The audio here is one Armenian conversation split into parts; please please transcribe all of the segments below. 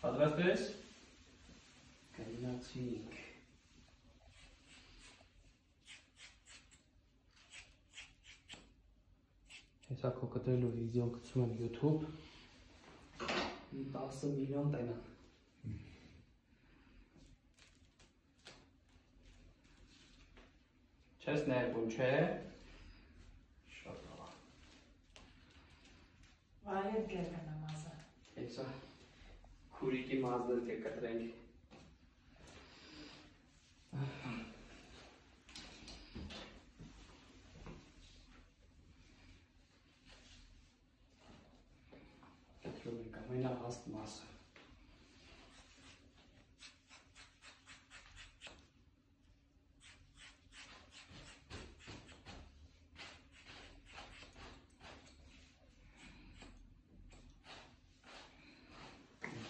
Պատրաստ ես։ Կայնացինք։ Հեսա քո կտրելու վիդեոն կցում եմ YouTube։ 10 միլիոն տենա։ Չես նայել, ոչ է։ है चेक करना मासा ऐसा खुरी की माजदर चेक कर रहेंगे That's really coming out last master.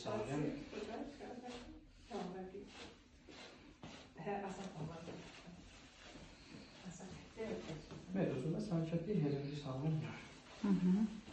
Sahiden. Medyosunda sançak değil, bir yazıcı var Hı hı.